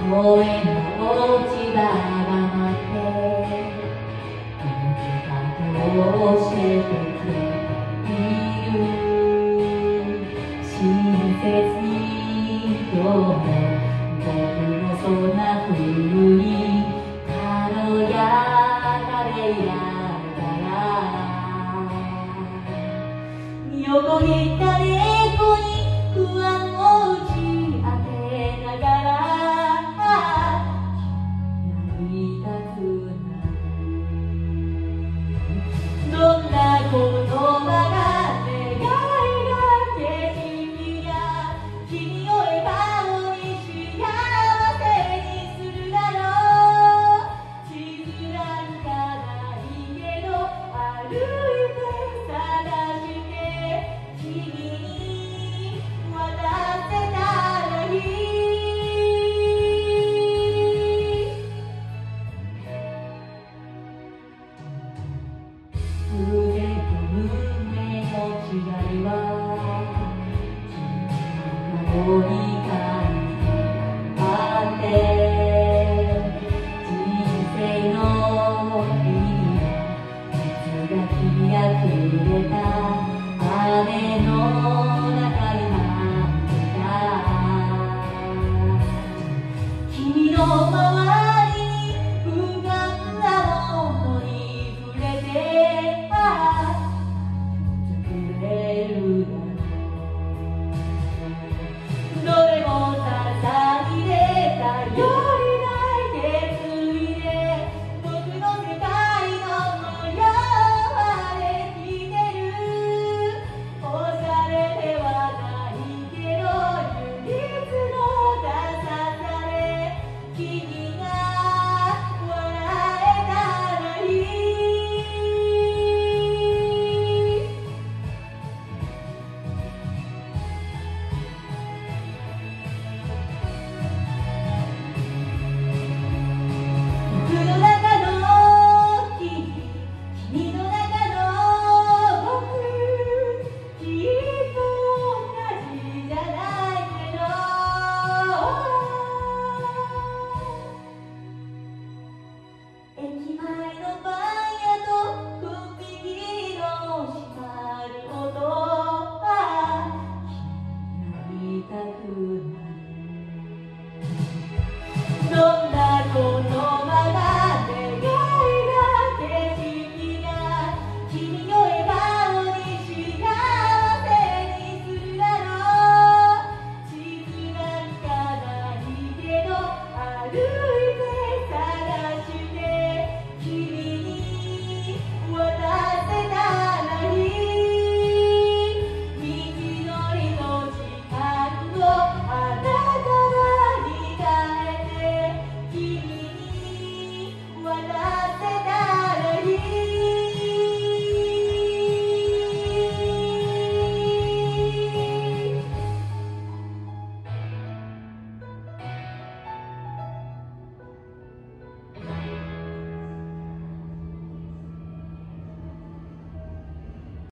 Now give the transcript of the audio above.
公の落ち葉が舞って風を教えてくれる。親切に今日も僕のそんな風に軽やかれやったら横切った for くれた。my robot.